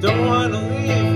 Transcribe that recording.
don't wanna leave.